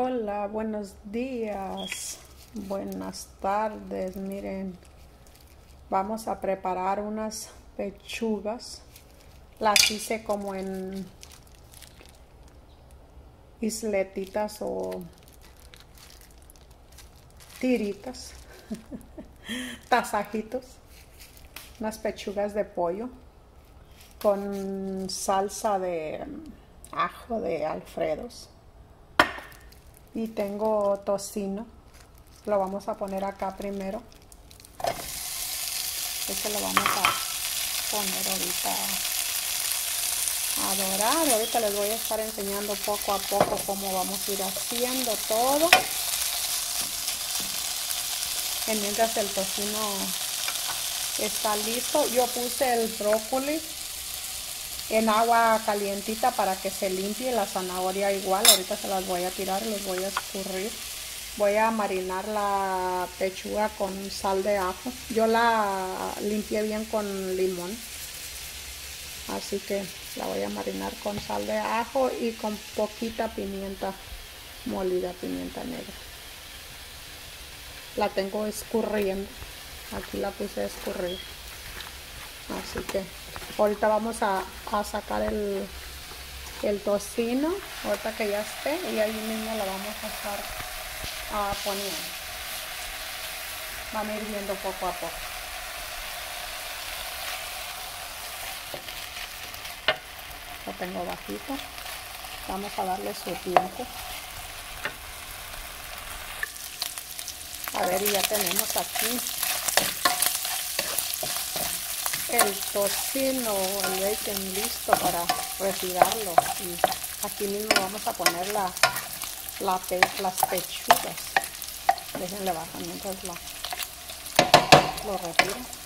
Hola, buenos días, buenas tardes. Miren, vamos a preparar unas pechugas. Las hice como en isletitas o tiritas, tasajitos, unas pechugas de pollo con salsa de ajo de alfredos y tengo tocino. Lo vamos a poner acá primero. Este lo vamos a poner ahorita a dorar. Ahorita les voy a estar enseñando poco a poco cómo vamos a ir haciendo todo. Mientras el tocino está listo yo puse el brócoli en agua calientita para que se limpie la zanahoria igual. Ahorita se las voy a tirar les voy a escurrir. Voy a marinar la pechuga con sal de ajo. Yo la limpié bien con limón. Así que la voy a marinar con sal de ajo y con poquita pimienta molida, pimienta negra. La tengo escurriendo. Aquí la puse a escurrir. Así que ahorita vamos a, sacar el, el, tocino, ahorita que ya esté, y ahí mismo la vamos a estar uh, poniendo. Van a ir viendo poco a poco. Lo tengo bajito. Vamos a darle su tiempo. A ver, y ya tenemos aquí el tocino, el bacon listo para retirarlo. Y aquí mismo vamos a poner la, la las pechugas. Déjenle bajar mientras lo retiro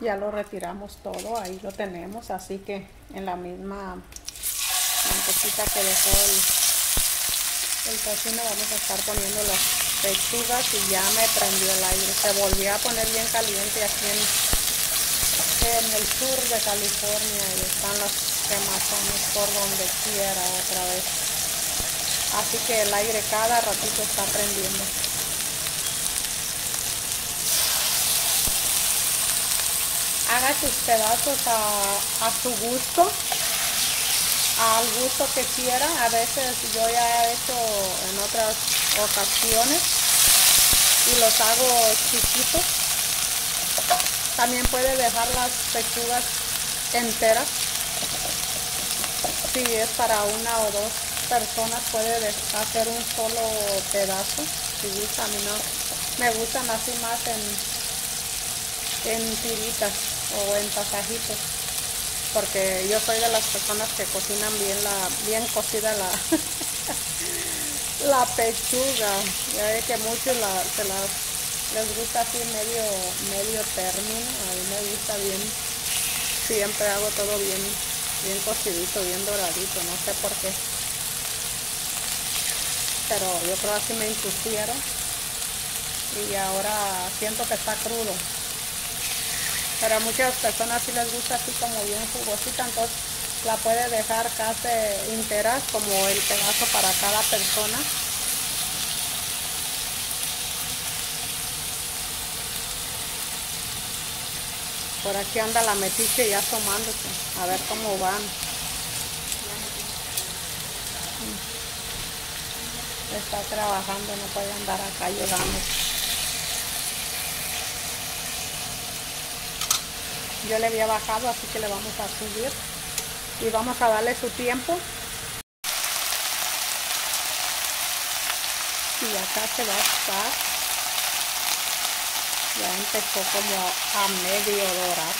ya lo retiramos todo, ahí lo tenemos, así que en la misma mantecita que dejó el, el tocino vamos a estar poniendo las pechugas y ya me prendió el aire, se volvió a poner bien caliente aquí en, en el sur de California y están las quemazones por donde quiera otra vez, así que el aire cada ratito está prendiendo. Haga sus pedazos a, su gusto, al gusto que quiera. A veces yo ya he hecho en otras ocasiones y los hago chiquitos. También puede dejar las pechugas enteras. Si es para una o dos personas puede hacer un solo pedazo. Si gusta, a mí no me gustan así más en, en tiritas o en pasajitos porque yo soy de las personas que cocinan bien la bien cocida la la pechuga. Ya ve que muchos la, se las les gusta así medio medio término a mí me gusta bien. Siempre hago todo bien bien cocidito bien doradito no sé por qué. Pero yo creo así me impusieron y ahora siento que está crudo pero a muchas personas sí les gusta así como bien jugosita, entonces la puede dejar casi enteras como el pedazo para cada persona. Por aquí anda la metiche ya asomándose, a ver cómo van. Está trabajando, no puede andar acá llegando. Yo le había bajado así que le vamos a subir. Y vamos a darle su tiempo. Y acá se va a estar. Ya empezó como a medio dorar.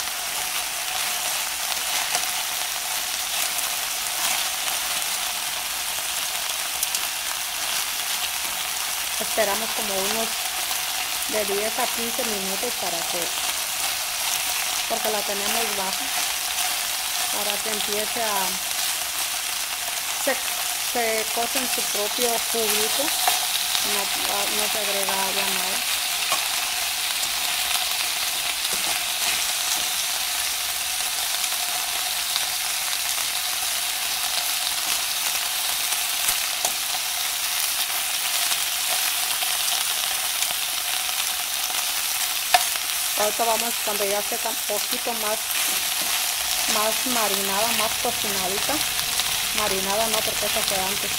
Esperamos como unos de 10 a 15 minutos para que porque la tenemos baja para que empiece a se, se cose en su propio juguito no, no se agrega agua nada ahorita vamos cuando ya esté un poquito más más marinada más cocinadita. Marinada no porque esa fue antes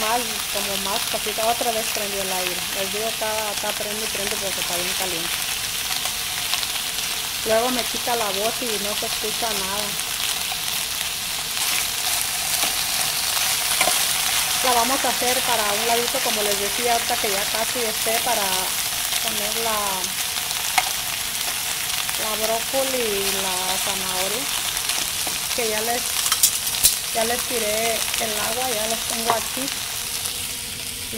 más como más cosita. Otra vez prendió el aire. Les digo está, está prende y prende porque está bien caliente. Luego me quita la voz y no se escucha nada. La vamos a hacer para un ladito como les decía ahorita que ya casi esté para poner la brócoli y la zanahoria que ya les ya les tiré el agua ya los tengo aquí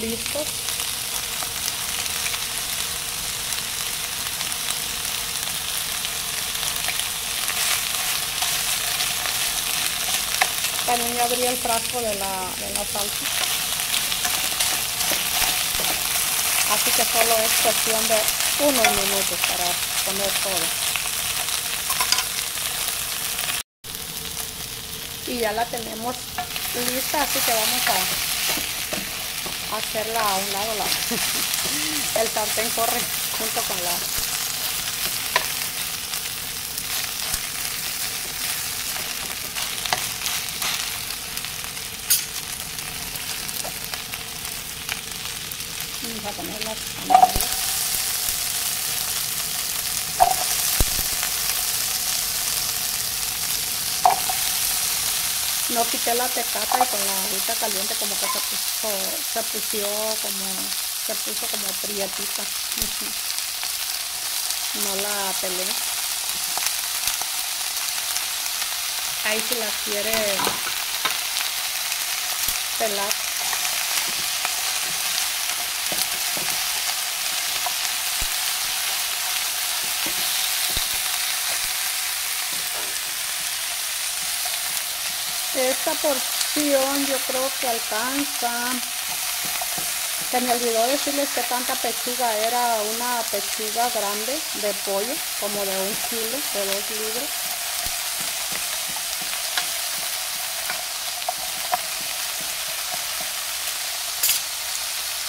listos. También ya abrí el frasco de la, de la salsa. Así que solo es cuestión de unos minutos para poner todo y ya la tenemos lista así que vamos a hacerla a un lado la, el sartén corre junto con la no quité la tecata y con la agüita caliente como que se puso, se como, se puso como prietita. No la pelé. Ahí si la quiere pelar esta porción yo creo que alcanza. Se me olvidó decirles que tanta pechuga era una pechuga grande de pollo como de un kilo de dos libras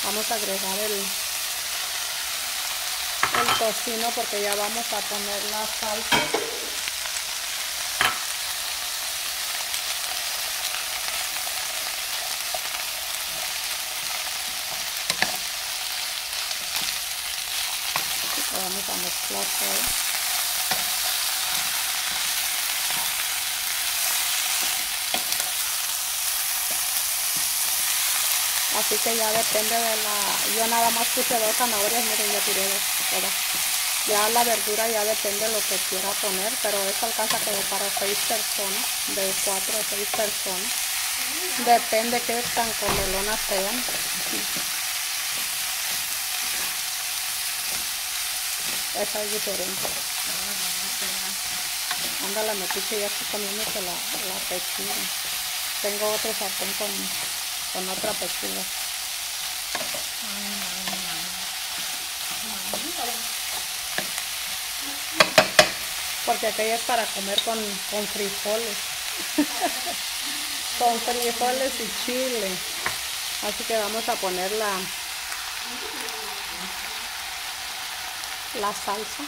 vamos a agregar el el tocino porque ya vamos a poner la salsa así que ya depende de la yo nada más puse dos zanahorias miren ya tiré dos ya la verdura ya depende de lo que quiera poner pero esto alcanza como para seis personas de cuatro a seis personas. Depende qué tan comelonas sean esa es diferente. Anda la metiche ya está comiéndose la, la pechuga. Tengo otro sartén con, con otra pechuga. Porque aquella es para comer con, con frijoles. con frijoles y chile. Así que vamos a ponerla la salsa.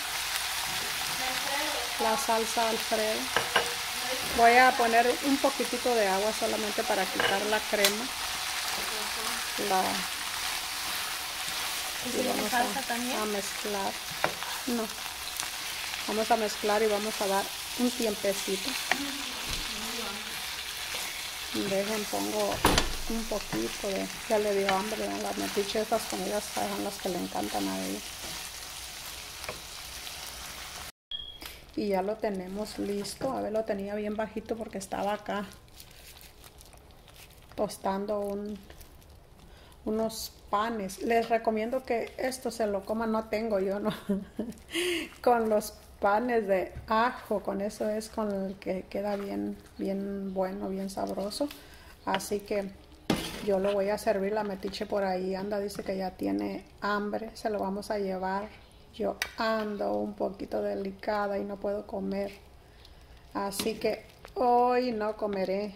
La salsa alfredo. Voy a poner un poquitito de agua solamente para quitar la crema. La y vamos a, a, mezclar. No. Vamos a mezclar y vamos a dar un tiempecito. Dejen pongo un poquito de ya le dio hambre las metiches esas comidas son las que le encantan a ella y ya lo tenemos listo a ver lo tenía bien bajito porque estaba acá tostando un, unos panes les recomiendo que esto se lo coman no tengo yo no con los panes de ajo, con eso es con el que queda bien, bien bueno, bien sabroso. Así que yo lo voy a servir, la metiche por ahí anda, dice que ya tiene hambre, se lo vamos a llevar. Yo ando un poquito delicada y no puedo comer. Así que hoy no comeré.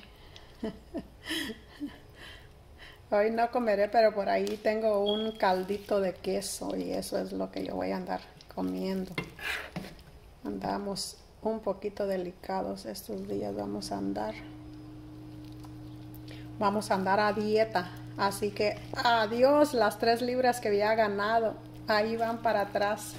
hoy no comeré, pero por ahí tengo un caldito de queso y eso es lo que yo voy a andar comiendo. Andamos un poquito delicados estos días, vamos a andar. Vamos a andar a dieta. Así que adiós las tres libras que había ganado. Ahí van para atrás.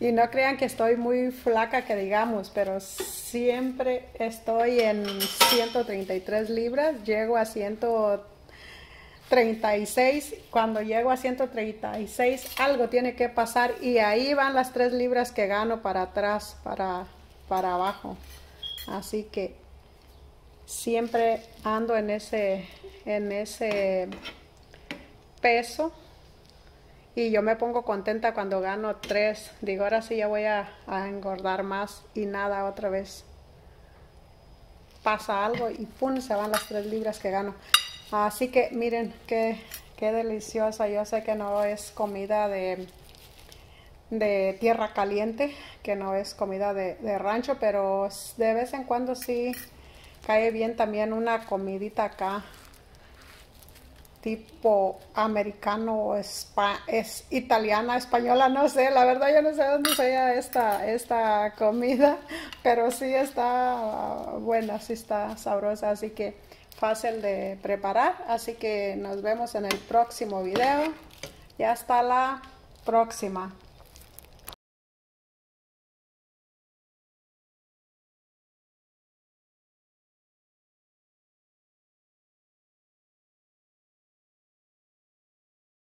Y no crean que estoy muy flaca que digamos, pero siempre estoy en 133 libras, llego a 136, cuando llego a 136 algo tiene que pasar y ahí van las 3 libras que gano para atrás, para, para abajo. Así que siempre ando en ese, en ese peso y yo me pongo contenta cuando gano tres. Digo, ahora sí ya voy a, engordar más y nada, otra vez pasa algo y pum, se van las tres libras que gano. Así que miren qué, qué deliciosa. Yo sé que no es comida de, de tierra caliente, que no es comida de, de rancho, pero de vez en cuando sí cae bien también una comidita acá tipo americano es italiana, española, no sé, la verdad yo no sé dónde sea esta, esta comida, pero sí está buena, sí está sabrosa, así que fácil de preparar, así que nos vemos en el próximo video y hasta la próxima.